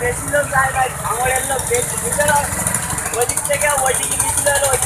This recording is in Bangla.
বেশি লোক যায় ভাই ভাঙড়ের লোক বেশি। বুঝে ওই দিক থেকে ওই দিকে মিছিল ওই